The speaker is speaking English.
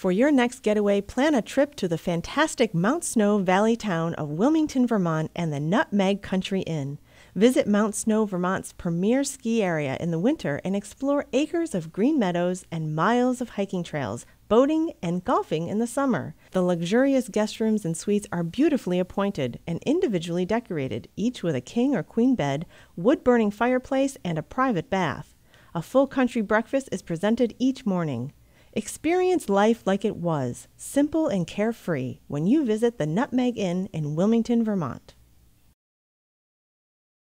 For your next getaway, plan a trip to the fantastic Mount Snow Valley town of Wilmington, Vermont, and the Nutmeg Country Inn. Visit Mount Snow, Vermont's premier ski area in the winter and explore acres of green meadows and miles of hiking trails, boating, and golfing in the summer. The luxurious guest rooms and suites are beautifully appointed and individually decorated, each with a king or queen bed, wood burning fireplace, and a private bath. A full country breakfast is presented each morning. Experience life like it was, simple and carefree, when you visit the Nutmeg Inn in Wilmington, Vermont.